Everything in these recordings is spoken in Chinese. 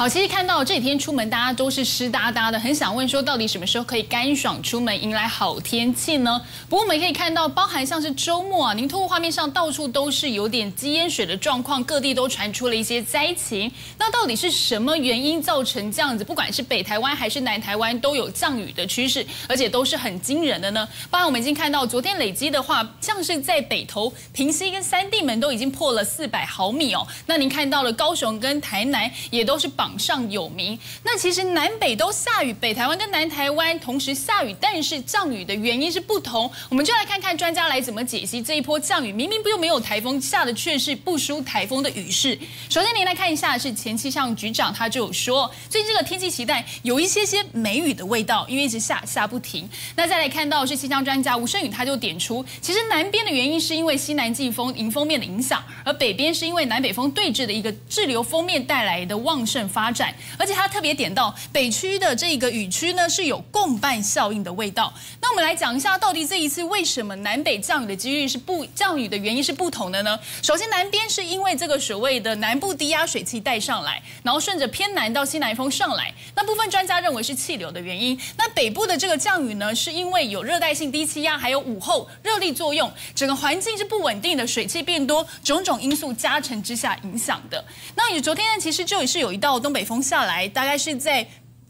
好，其实看到这几天出门，大家都是湿哒哒的，很想问说，到底什么时候可以干爽出门，迎来好天气呢？不过我们可以看到，包含像是周末啊，您透过画面上到处都是有点积淹水的状况，各地都传出了一些灾情。那到底是什么原因造成这样子？不管是北台湾还是南台湾，都有降雨的趋势，而且都是很惊人的呢。包含我们已经看到，昨天累积的话，像是在北投、平西跟三地门都已经破了四百毫米哦。那您看到了高雄跟台南也都是榜。榜上有名。那其实南北都下雨，北台湾跟南台湾同时下雨，但是降雨的原因是不同。我们就来看看专家来怎么解析这一波降雨。明明不又没有台风，下的却是不输台风的雨势。首先，您来看一下，是前气象局长他就有说，最近这个天气期待有一些些梅雨的味道，因为一直下下不停。那再来看到是气象专家吴胜宇，他就点出，其实南边的原因是因为西南季风迎风面的影响，而北边是因为南北风对峙的一个滞留锋面带来的旺盛发。发展，而且他特别点到北区的这个雨区呢是有共伴效应的味道。那我们来讲一下，到底这一次为什么南北降雨的几率是不降雨的原因是不同的呢？首先，南边是因为这个所谓的南部低压水汽带上来，然后顺着偏南到西南风上来，那部分专家认为是气流的原因。那北部的这个降雨呢，是因为有热带性低气压，还有午后热力作用，整个环境是不稳定的，水汽变多，种种因素加成之下影响的。那你昨天呢，其实就也是有一道东。北风下来，大概是在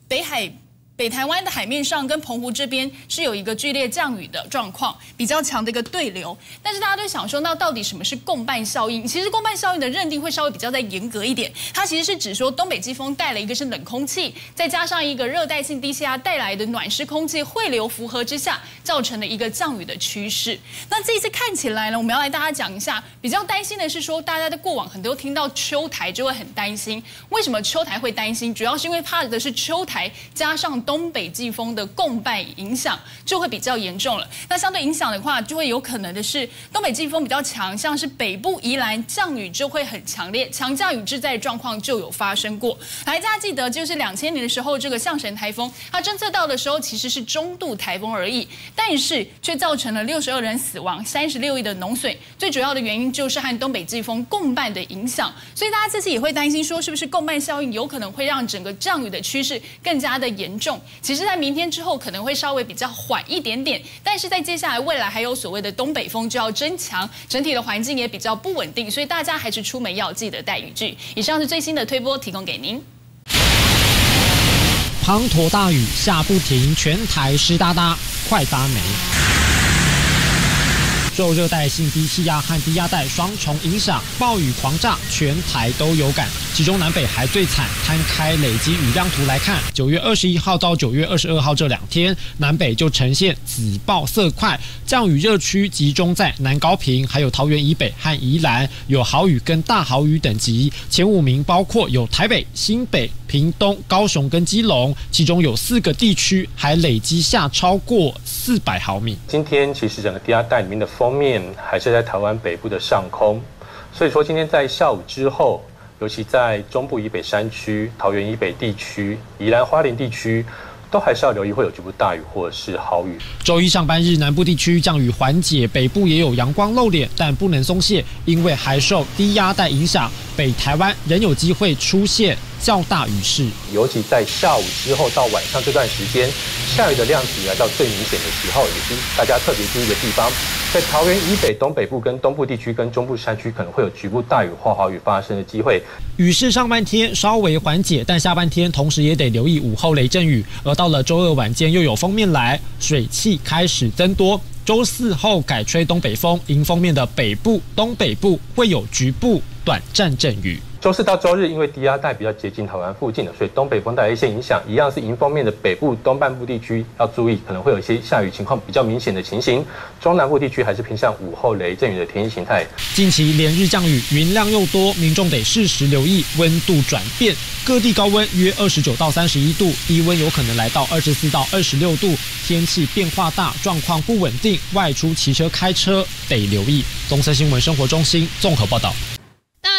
北海。北台湾的海面上跟澎湖这边是有一个剧烈降雨的状况，比较强的一个对流。但是大家都想说，那到底什么是共伴效应？其实共伴效应的认定会稍微比较再严格一点。它其实是指说东北季风带了一个是冷空气，再加上一个热带性低气压带来的暖湿空气汇流符合之下，造成的一个降雨的趋势。那这一次看起来呢，我们要来大家讲一下，比较担心的是说，大家的过往很多听到秋台就会很担心。为什么秋台会担心？主要是因为怕的是秋台加上。东北季风的共伴影响就会比较严重了。那相对影响的话，就会有可能的是东北季风比较强，像是北部宜兰降雨就会很强烈，强降雨致灾状况就有发生过。来，大家记得就是两千年的时候，这个象神台风它侦测到的时候其实是中度台风而已，但是却造成了六十二人死亡、三十六亿的农损。最主要的原因就是和东北季风共伴的影响。所以大家这次也会担心说，是不是共伴效应有可能会让整个降雨的趋势更加的严重？其实，在明天之后可能会稍微比较缓一点点，但是在接下来未来还有所谓的东北风就要增强，整体的环境也比较不稳定，所以大家还是出门要记得带雨具。以上是最新的推波，提供给您。滂沱大雨下不停，全台湿哒哒，快发霉。受热带性低气压和低压带双重影响，暴雨狂炸，全台都有感。其中南北还最惨。摊开累积雨量图来看，九月二十一号到九月二十二号这两天，南北就呈现紫暴色块，降雨热区集中在南高平，还有桃园以北和宜兰，有豪雨跟大豪雨等级。前五名包括有台北、新北、屏东、高雄跟基隆，其中有四个地区还累积下超过四百毫米。今天其实整个低压带里面的封。面还是在台湾北部的上空，所以说今天在下午之后，尤其在中部以北山区、桃园以北地区、宜兰花莲地区。都还是要留意会有局部大雨或者是豪雨。周一上班日，南部地区降雨缓解，北部也有阳光露脸，但不能松懈，因为还受低压带影响，北台湾仍有机会出现较大雨势。尤其在下午之后到晚上这段时间，下雨的量体来到最明显的时候，也是大家特别注意的地方。在桃园以北、东北部跟东部地区跟中部山区，可能会有局部大雨或豪雨发生的机会。雨势上半天稍微缓解，但下半天同时也得留意午后雷阵雨。而到了周二晚间，又有锋面来，水汽开始增多。周四后改吹东北风，迎风面的北部、东北部会有局部短暂阵雨。周四到周日，因为低压带比较接近台湾附近的，所以东北风带来一些影响，一样是迎风面的北部东半部地区要注意，可能会有一些下雨情况比较明显的情形。中南部地区还是偏向午后雷阵雨的天气形态。近期连日降雨，云量又多，民众得适时留意温度转变。各地高温约二十九到三十一度，低温有可能来到二十四到二十六度，天气变化大，状况不稳定，外出骑车开车得留意。棕色新闻生活中心综合报道。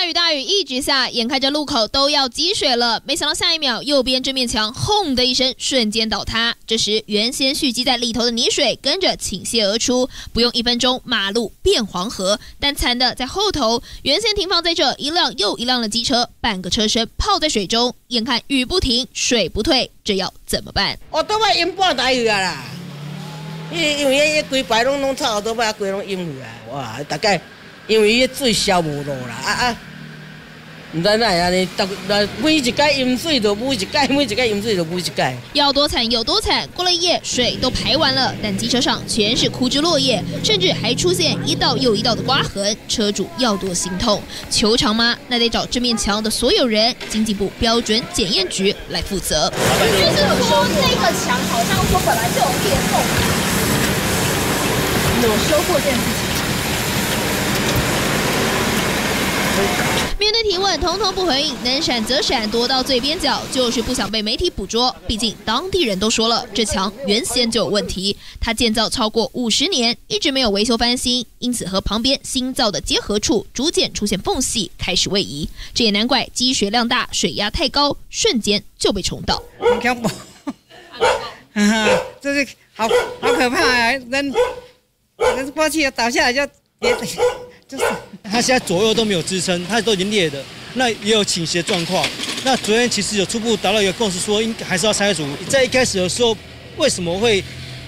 大雨大雨一直下，眼看着路口都要积水了，没想到下一秒右边这面墙轰的一声瞬间倒塌。这时原先蓄积在里头的泥水跟着倾泻而出，不用一分钟马路变黄河。但惨的在后头，原先停放在这一辆又一辆的机车，半个车身泡在水中，眼看雨不停，水不退，这要怎么办？我都要淹半台去啊啦！因因为迄规排拢拢差不多，把规拢淹去啊！哇，大概因为迄水消无落啦啊啊！唔知哪安尼，逐那每一届淹水就每一届，每一届淹水就每一届。要多惨有多惨，过了一夜水都排完了，但机车上全是枯枝落叶，甚至还出现一道又一道的刮痕，车主要多心痛。求偿吗？那得找这面墙的所有人，经济部标准检验局来负责。就是说，那个墙好像说本来就有裂缝，有修过这件事情。面对提问，统统不回应，能闪则闪，躲到最边角，就是不想被媒体捕捉。毕竟当地人都说了，这墙原先就有问题，它建造超过五十年，一直没有维修翻新，因此和旁边新造的结合处逐渐出现缝隙，开始位移。这也难怪积水量大，水压太高，瞬间就被冲倒。这是好好可怕啊！人，人过去倒下来就。就是它现在左右都没有支撑，它都已经裂的，那也有倾斜状况。那昨天其实有初步达到一个共识，说应该还是要拆除。在一开始的时候，为什么会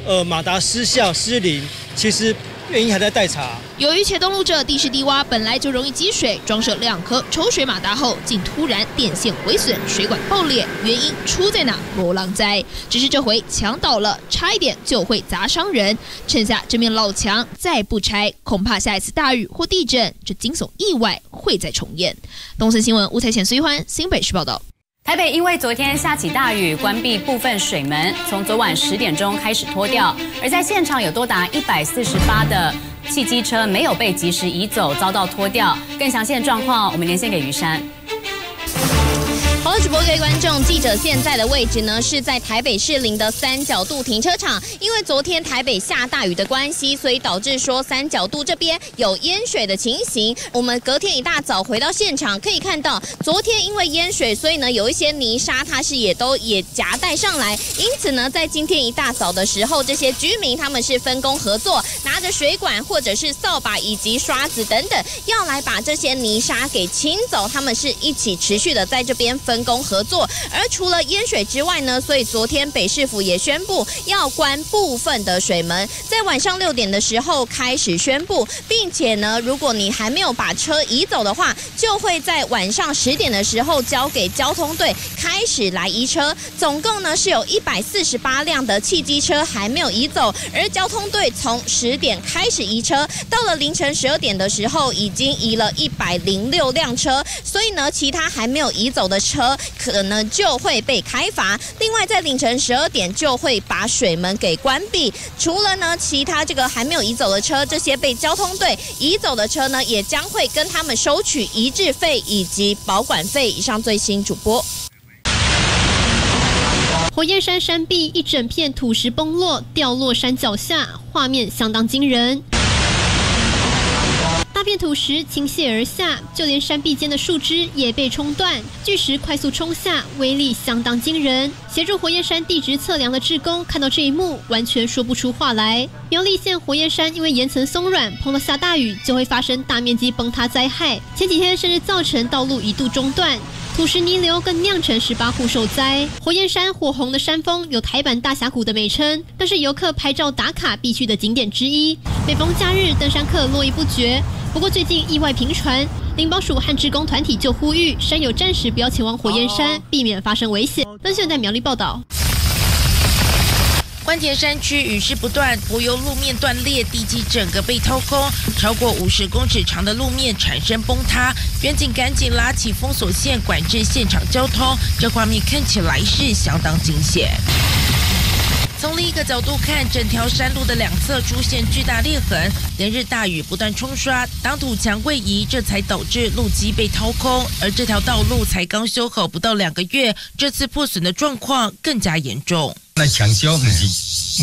呃马达失效失灵？其实。原因还在待查。由于且东路这地势低洼，本来就容易积水，装设两颗抽水马达后，竟突然电线毁损，水管爆裂，原因出在哪？波浪灾。只是这回墙倒了，差一点就会砸伤人。趁下这面老墙再不拆，恐怕下一次大雨或地震，这惊悚意外会再重演。东森新闻吴彩贤、孙玉欢，新北市报道。台北因为昨天下起大雨，关闭部分水门，从昨晚十点钟开始脱掉。而在现场有多达一百四十八的汽机车没有被及时移走，遭到脱掉。更详细的状况，我们连线给于山。好了，主播各位观众，记者现在的位置呢是在台北市林的三角渡停车场。因为昨天台北下大雨的关系，所以导致说三角渡这边有淹水的情形。我们隔天一大早回到现场，可以看到昨天因为淹水，所以呢有一些泥沙它是也都也夹带上来。因此呢，在今天一大早的时候，这些居民他们是分工合作，拿着水管或者是扫把以及刷子等等，要来把这些泥沙给清走。他们是一起持续的在这边分。分工合作，而除了淹水之外呢，所以昨天北市府也宣布要关部分的水门，在晚上六点的时候开始宣布，并且呢，如果你还没有把车移走的话，就会在晚上十点的时候交给交通队开始来移车。总共呢是有一百四十八辆的汽机车还没有移走，而交通队从十点开始移车，到了凌晨十二点的时候已经移了一百零六辆车，所以呢，其他还没有移走的车。可能就会被开罚。另外，在凌晨十二点就会把水门给关闭。除了呢，其他这个还没有移走的车，这些被交通队移走的车呢，也将会跟他们收取移置费以及保管费。以上最新主播。火焰山山壁一整片土石崩落，掉落山脚下，画面相当惊人。面土石倾泻而下，就连山壁间的树枝也被冲断，巨石快速冲下，威力相当惊人。协助火焰山地质测量的志工看到这一幕，完全说不出话来。苗栗县火焰山因为岩层松软，碰到下大雨就会发生大面积崩塌灾害，前几天甚至造成道路一度中断。土石泥流更酿成十八户受灾。火焰山火红的山峰有台版大峡谷的美称，更是游客拍照打卡必去的景点之一。每逢假日，登山客络绎不绝。不过最近意外频传，林保署和职工团体就呼吁山友暂时不要前往火焰山，避免发生危险。分现在苗栗报道。关田山区雨势不断，柏油路面断裂，地基整个被掏空，超过五十公尺长的路面产生崩塌。远警赶紧拉起封锁线，管制现场交通。这画面看起来是相当惊险。从另一个角度看，整条山路的两侧出现巨大裂痕，连日大雨不断冲刷，挡土墙位移，这才导致路基被掏空。而这条道路才刚修好不到两个月，这次破损的状况更加严重。那抢修不是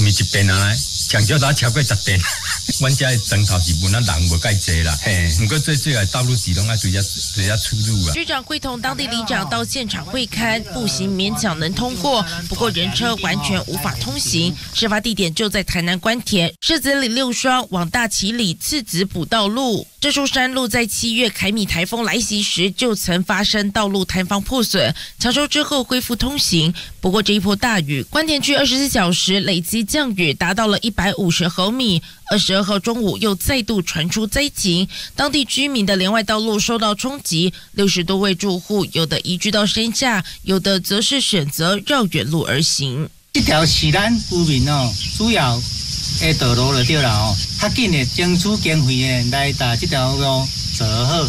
不是一边啊，抢修打超过十遍。阮家的砖头是本来人无介济啦，嘿，不过最最来道路始终爱追加追加出入啊。局长会同当地里长到现场会勘，步行勉强能通过，不过人车完全无法通行。事发地点就在台南关田，狮子里六双往大旗里次子补道路。这处山路在七月凯米台风来袭时就曾发生道路坍方破损，抢修之后恢复通行。不过这一波大雨，关田区二十四小时累积降雨达到了一百五十毫米。二十二号中午又再度传出灾情，当地居民的连外道路受到冲击，六十多位住户有的移居到山下，有的则是选择绕远路而行。这条是咱居民哦，主要的道路就对了哦，较紧的争取经费的来把这条路做好，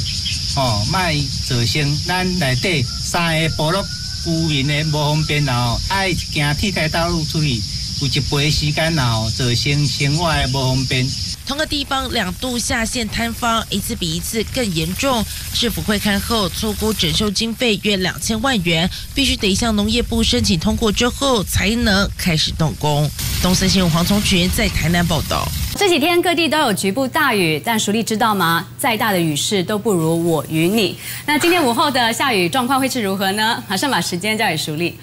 哦，卖造成咱内底三个部落居民的无方便哦，爱行铁台道路出去。有一倍时间，然后造成生活的无方便。同个地方两度下线摊方，一次比一次更严重。市府会看后粗估整修经费约两千万元，必须得向农业部申请通过之后才能开始动工。东森新闻黄崇群在台南报道。这几天各地都有局部大雨，但熟丽知道吗？再大的雨势都不如我与你。那今天午后的下雨状况会是如何呢？马上把时间交给熟丽。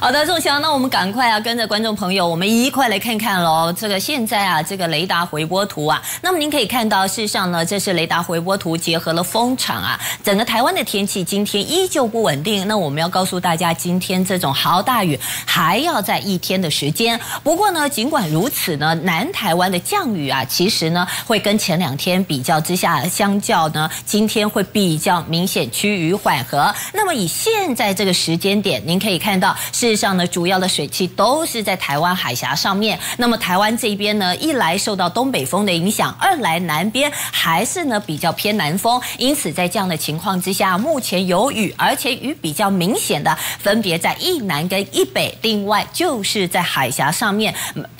好的，仲祥，那我们赶快啊，跟着观众朋友，我们一块来看看喽。这个现在啊，这个雷达回波图啊，那么您可以看到，事实上呢，这是雷达回波图结合了风场啊，整个台湾的天气今天依旧不稳定。那我们要告诉大家，今天这种豪大雨还要在一天的时间。不过呢，尽管如此呢，南台湾的降雨。啊，其实呢会跟前两天比较之下，相较呢，今天会比较明显趋于缓和。那么以现在这个时间点，您可以看到，事实上呢，主要的水汽都是在台湾海峡上面。那么台湾这边呢，一来受到东北风的影响，二来南边还是呢比较偏南风。因此在这样的情况之下，目前有雨，而且雨比较明显的，分别在一南跟一北，另外就是在海峡上面，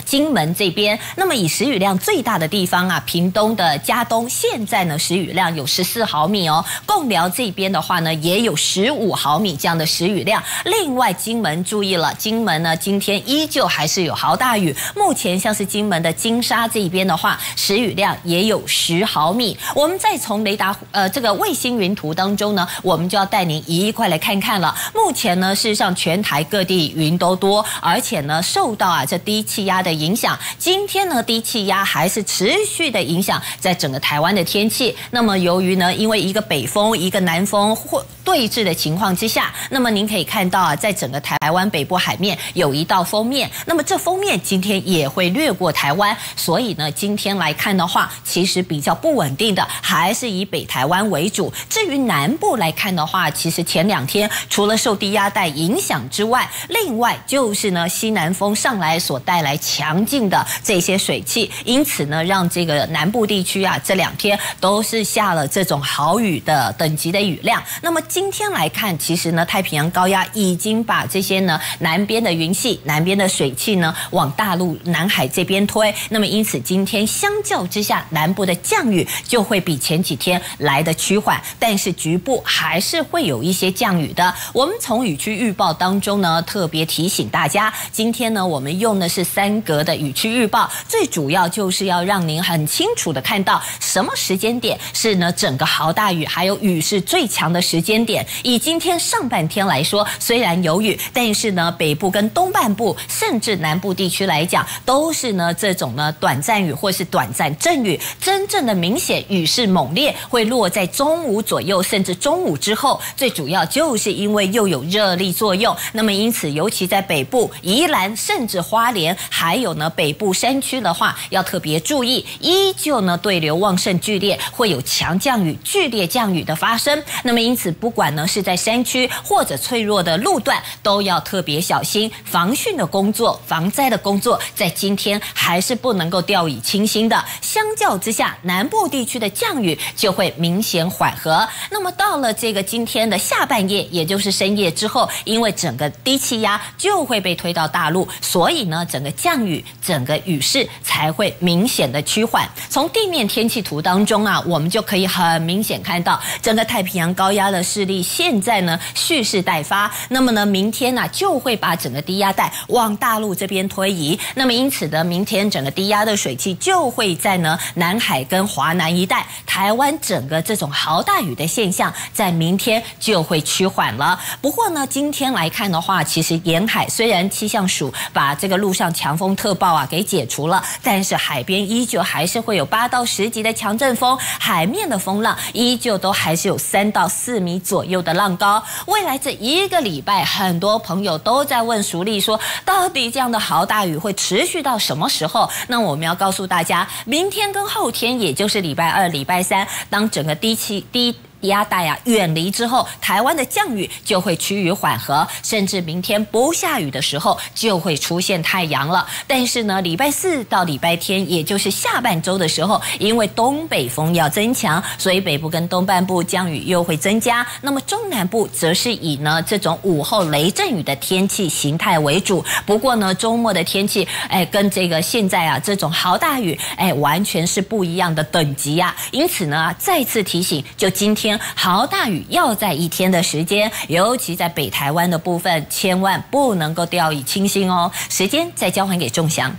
金门这边。那么以时雨量最大的地方啊，屏东的嘉东现在呢，时雨量有十四毫米哦。贡寮这边的话呢，也有十五毫米这样的时雨量。另外，金门注意了，金门呢今天依旧还是有豪大雨。目前像是金门的金沙这边的话，时雨量也有十毫米。我们再从雷达呃这个卫星云图当中呢，我们就要带您一块来看看了。目前呢，事实上全台各地云都多，而且呢受到啊这低气压的影响，今天呢低气压还。是持续的影响在整个台湾的天气。那么由于呢，因为一个北风，一个南风或对峙的情况之下，那么您可以看到啊，在整个台湾北部海面有一道封面。那么这封面今天也会掠过台湾，所以呢，今天来看的话，其实比较不稳定的还是以北台湾为主。至于南部来看的话，其实前两天除了受低压带影响之外，另外就是呢西南风上来所带来强劲的这些水汽，因此。呢，让这个南部地区啊，这两天都是下了这种豪雨的等级的雨量。那么今天来看，其实呢，太平洋高压已经把这些呢南边的云系、南边的水汽呢往大陆南海这边推。那么因此，今天相较之下，南部的降雨就会比前几天来的趋缓，但是局部还是会有一些降雨的。我们从雨区预报当中呢，特别提醒大家，今天呢，我们用的是三格的雨区预报，最主要就。是要让您很清楚的看到什么时间点是呢？整个豪大雨还有雨势最强的时间点。以今天上半天来说，虽然有雨，但是呢，北部跟东半部甚至南部地区来讲，都是呢这种呢短暂雨或是短暂阵雨。真正的明显雨势猛烈会落在中午左右，甚至中午之后。最主要就是因为又有热力作用。那么因此，尤其在北部、宜兰甚至花莲，还有呢北部山区的话，要特别。注意，依旧呢对流旺盛剧烈，会有强降雨、剧烈降雨的发生。那么因此，不管呢是在山区或者脆弱的路段，都要特别小心防汛的工作、防灾的工作，在今天还是不能够掉以轻心的。相较之下，南部地区的降雨就会明显缓和。那么到了这个今天的下半夜，也就是深夜之后，因为整个低气压就会被推到大陆，所以呢，整个降雨、整个雨势才会。明显的趋缓。从地面天气图当中啊，我们就可以很明显看到，整个太平洋高压的势力现在呢蓄势待发。那么呢，明天呢就会把整个低压带往大陆这边推移。那么因此呢，明天整个低压的水汽就会在呢南海跟华南一带，台湾整个这种豪大雨的现象，在明天就会趋缓了。不过呢，今天来看的话，其实沿海虽然气象署把这个陆上强风特报啊给解除了，但是还海边依旧还是会有八到十级的强阵风，海面的风浪依旧都还是有三到四米左右的浪高。未来这一个礼拜，很多朋友都在问熟丽说，到底这样的豪大雨会持续到什么时候？那我们要告诉大家，明天跟后天，也就是礼拜二、礼拜三，当整个低气低。低压带啊远离之后，台湾的降雨就会趋于缓和，甚至明天不下雨的时候就会出现太阳了。但是呢，礼拜四到礼拜天，也就是下半周的时候，因为东北风要增强，所以北部跟东半部降雨又会增加。那么中南部则是以呢这种午后雷阵雨的天气形态为主。不过呢，周末的天气，哎，跟这个现在啊这种豪大雨，哎，完全是不一样的等级啊。因此呢，再次提醒，就今天。豪大雨要在一天的时间，尤其在北台湾的部分，千万不能够掉以轻心哦。时间再交还给仲祥。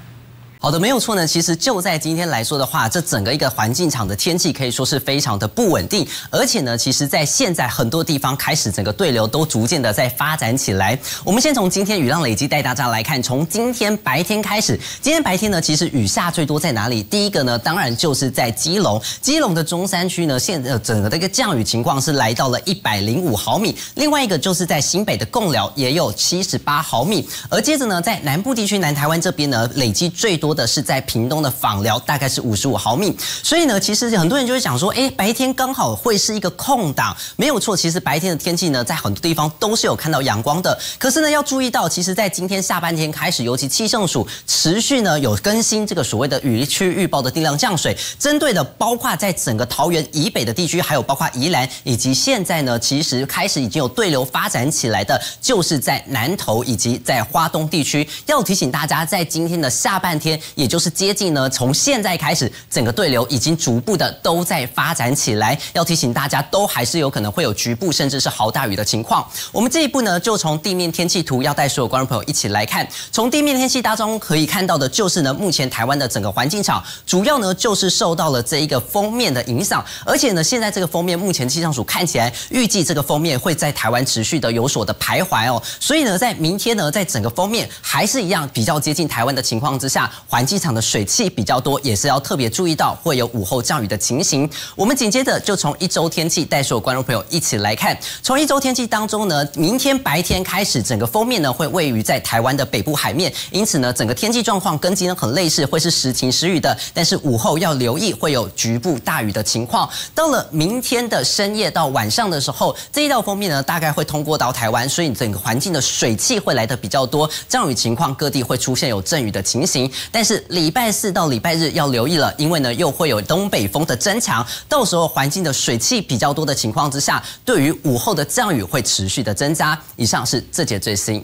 好的，没有错呢。其实就在今天来说的话，这整个一个环境场的天气可以说是非常的不稳定，而且呢，其实在现在很多地方开始整个对流都逐渐的在发展起来。我们先从今天雨量累积带大家来看，从今天白天开始，今天白天呢，其实雨下最多在哪里？第一个呢，当然就是在基隆，基隆的中山区呢，现呃整个的一个降雨情况是来到了一百零五毫米。另外一个就是在新北的贡寮也有七十八毫米，而接着呢，在南部地区南台湾这边呢，累积最多。的是在屏东的访寮，大概是五十五毫米。所以呢，其实很多人就会讲说，哎，白天刚好会是一个空档，没有错。其实白天的天气呢，在很多地方都是有看到阳光的。可是呢，要注意到，其实，在今天下半天开始，尤其气象署持续呢有更新这个所谓的雨区预报的定量降水，针对的包括在整个桃园以北的地区，还有包括宜兰，以及现在呢，其实开始已经有对流发展起来的，就是在南投以及在花东地区。要提醒大家，在今天的下半天。也就是接近呢，从现在开始，整个对流已经逐步的都在发展起来。要提醒大家，都还是有可能会有局部甚至是豪大雨的情况。我们这一步呢，就从地面天气图要带所有观众朋友一起来看。从地面天气当中可以看到的，就是呢，目前台湾的整个环境场，主要呢就是受到了这一个封面的影响。而且呢，现在这个封面，目前气象署看起来预计这个封面会在台湾持续的有所的徘徊哦。所以呢，在明天呢，在整个封面还是一样比较接近台湾的情况之下，环机场的水汽比较多，也是要特别注意到会有午后降雨的情形。我们紧接着就从一周天气带所有观众朋友一起来看。从一周天气当中呢，明天白天开始，整个封面呢会位于在台湾的北部海面，因此呢，整个天气状况跟今天很类似，会是时晴时雨的。但是午后要留意会有局部大雨的情况。到了明天的深夜到晚上的时候，这一道封面呢大概会通过到台湾，所以整个环境的水汽会来的比较多，降雨情况各地会出现有阵雨的情形。但是礼拜四到礼拜日要留意了，因为呢又会有东北风的增强，到时候环境的水汽比较多的情况之下，对于午后的降雨会持续的增加。以上是这节最新。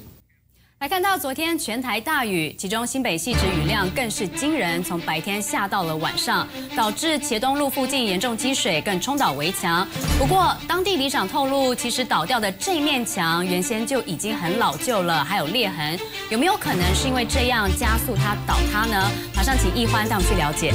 来看到昨天全台大雨，其中新北细致雨量更是惊人，从白天下到了晚上，导致茄东路附近严重积水，更冲倒围墙。不过当地里长透露，其实倒掉的这一面墙原先就已经很老旧了，还有裂痕，有没有可能是因为这样加速它倒塌呢？马上请易欢带我们去了解。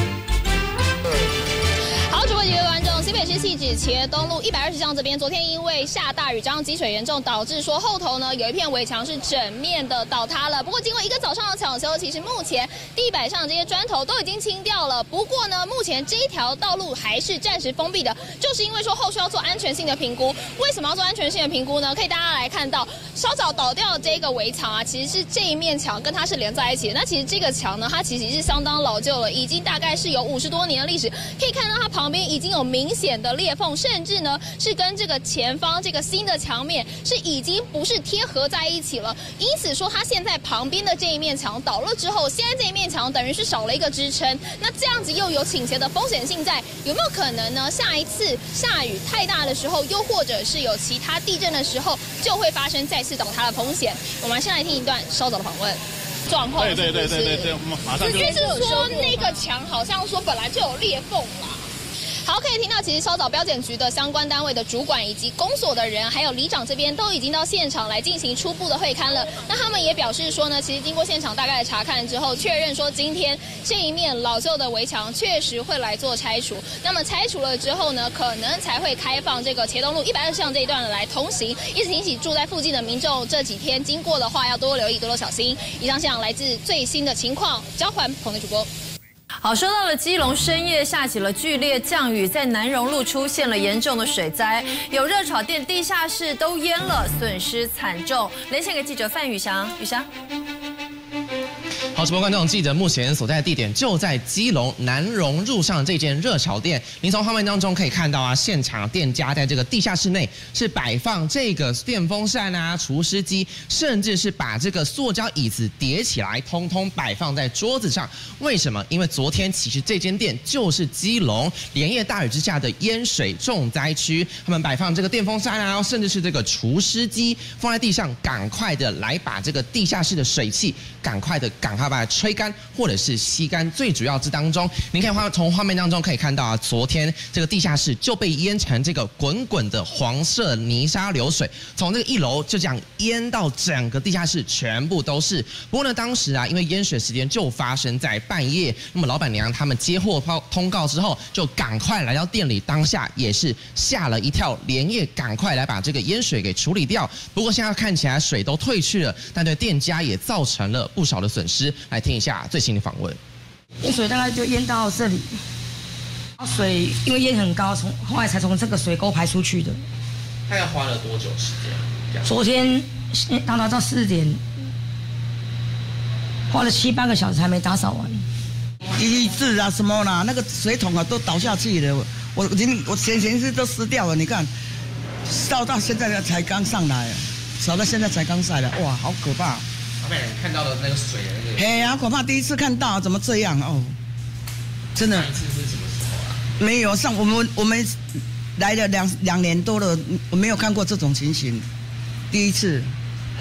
好，主播几位观众，新北市汐止茄东路一百二十巷这边，昨天因为下大雨，加上积水严重，导致说后头呢有一片围墙是整面的倒塌了。不过经过一个早上的抢修，其实目前地板上这些砖头都已经清掉了。不过呢，目前这一条道路还是暂时封闭的，就是因为说后续要做安全性的评估。为什么要做安全性的评估呢？可以大家来看到，稍早倒掉的这个围墙啊，其实是这一面墙跟它是连在一起的。那其实这个墙呢，它其实是相当老旧了，已经大概是有五十多年的历史。可以看到它旁边。已经有明显的裂缝，甚至呢是跟这个前方这个新的墙面是已经不是贴合在一起了。因此说，它现在旁边的这一面墙倒了之后，现在这一面墙等于是少了一个支撑。那这样子又有倾斜的风险性在，有没有可能呢？下一次下雨太大的时候，又或者是有其他地震的时候，就会发生再次倒塌的风险？我们先来听一段稍早的访问。状况。对对对对对对，我们马上就。直接是说那个墙好像说本来就有裂缝嘛。好，可以听到，其实稍早标检局的相关单位的主管以及公所的人，还有里长这边都已经到现场来进行初步的会勘了。那他们也表示说呢，其实经过现场大概的查看之后，确认说今天这一面老旧的围墙确实会来做拆除。那么拆除了之后呢，可能才会开放这个茄东路一百二十巷这一段的来通行。一直提醒住在附近的民众，这几天经过的话要多留意，多多小心。以上现场来自最新的情况，交还棚内主播。好，说到了基隆深夜下起了剧烈降雨，在南荣路出现了严重的水灾，有热炒店地下室都淹了，损失惨重。连线给记者范宇翔，宇翔。好，直播观众，记者目前所在的地点就在基隆南荣路上这间热炒店。您从画面当中可以看到啊，现场店家在这个地下室内是摆放这个电风扇啊、除湿机，甚至是把这个塑胶椅子叠起来，通通摆放在桌子上。为什么？因为昨天其实这间店就是基隆连夜大雨之下的淹水重灾区，他们摆放这个电风扇啊，甚至是这个除湿机放在地上，赶快的来把这个地下室的水汽赶快的赶快。把它吹干或者是吸干，最主要之当中，您可以画从画面当中可以看到啊，昨天这个地下室就被淹成这个滚滚的黄色泥沙流水，从这个一楼就这样淹到整个地下室全部都是。不过呢，当时啊，因为淹水时间就发生在半夜，那么老板娘他们接获通通告之后，就赶快来到店里，当下也是吓了一跳，连夜赶快来把这个淹水给处理掉。不过现在看起来水都退去了，但对店家也造成了不少的损失。来听一下最新的访问。淹水大概就淹到这里，水因为淹很高，从后来才从这个水沟排出去的。大概花了多久时间？昨天到达到四点，花了七八个小时还没打扫完。一字啊什么啦，那个水桶啊都倒下去了，我今我前前是都湿掉了，你看，烧到现在才刚上来，烧到现在才刚晒的，哇，好可怕。看到的那个水那个，嘿呀，恐怕第一次看到，怎么这样哦？真的。上一次是什么时候啊？没有上，我们我们来了两两年多了，我没有看过这种情形，第一次。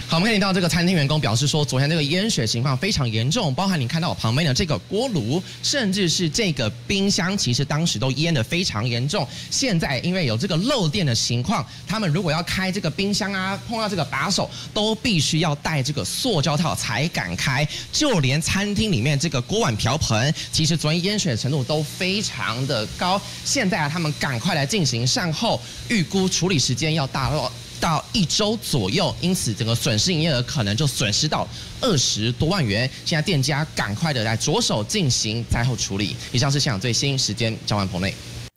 好，我们看到这个餐厅员工表示说，昨天这个淹水情况非常严重，包含你看到我旁边的这个锅炉，甚至是这个冰箱，其实当时都淹得非常严重。现在因为有这个漏电的情况，他们如果要开这个冰箱啊，碰到这个把手，都必须要戴这个塑胶套才敢开。就连餐厅里面这个锅碗瓢盆，其实昨天淹水的程度都非常的高。现在啊，他们赶快来进行善后，预估处理时间要达到。到一周左右，因此整个损失营业额可能就损失到二十多万元。现在店家赶快的来着手进行灾后处理。以上是现场最新时间，交换棚内。